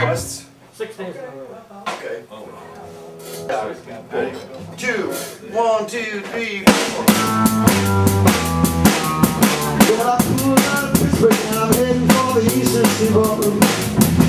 requests? Six days. Okay. Oh. Ready? Two, one, two, three, four. Well, I pulled out of Pittsburgh and I'm heading for the eastern seaboard.